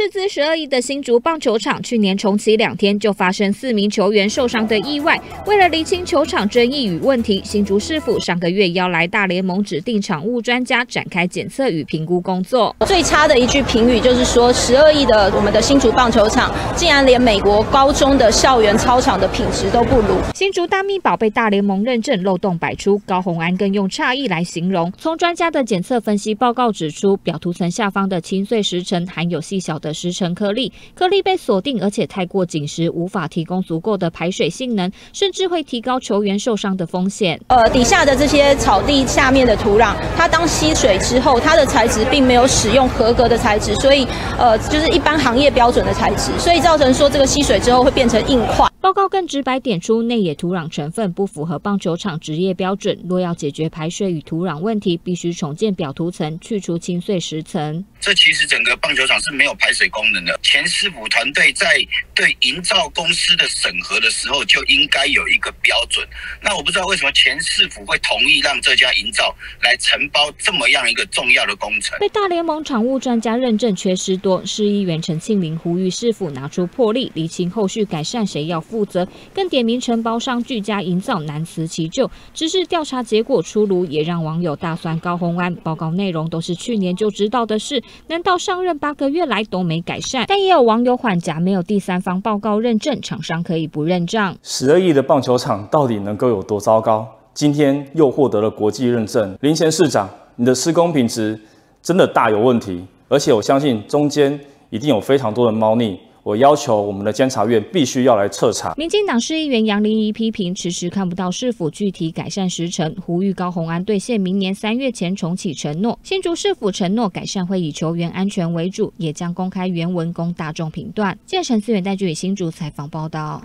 斥资十二亿的新竹棒球场，去年重启两天就发生四名球员受伤的意外。为了厘清球场争议与问题，新竹市府上个月邀来大联盟指定场务专家展开检测与评估工作。最差的一句评语就是说，十二亿的我们的新竹棒球场，竟然连美国高中的校园操场的品质都不如。新竹大密宝被大联盟认证，漏洞百出。高红安更用诧异来形容。从专家的检测分析报告指出，表涂层下方的清碎石层含有细小的石层颗粒，颗粒被锁定，而且太过紧实，无法提供足够的排水性能，甚至会提高球员受伤的风险。呃，底下的这些草地下面的土壤，它当吸水之后，它的材质并没有使用合格的材质，所以呃，就是一般行业标准的材质，所以造成说这个吸水之后会变成硬块。报告更直白点出，内野土壤成分不符合棒球场职业标准。若要解决排水与土壤问题，必须重建表涂层，去除清碎石层。这其实整个棒球场是没有排水功能的。前师傅团队在对营造公司的审核的时候，就应该有一个标准。那我不知道为什么前师傅会同意让这家营造来承包这么样一个重要的工程。被大联盟场务专家认证缺失多，市议员陈庆林呼吁师傅拿出魄力，厘清后续改善谁要。负责更点名承包商俱家营造难辞其咎，只是调查结果出炉，也让网友大酸高鸿安。报告内容都是去年就知道的事，难道上任八个月来都没改善？但也有网友缓假，没有第三方报告认证，厂商可以不认账。十二亿的棒球场到底能够有多糟糕？今天又获得了国际认证。林前市长，你的施工品质真的大有问题，而且我相信中间一定有非常多的猫腻。我要求我们的监察院必须要来彻查。民进党市议员杨玲仪批评，迟迟看不到市府具体改善时程，呼吁高鸿安兑现明年三月前重启承诺。新竹市府承诺改善会以球员安全为主，也将公开原文供大众评断。建成资源带据新竹采访报道。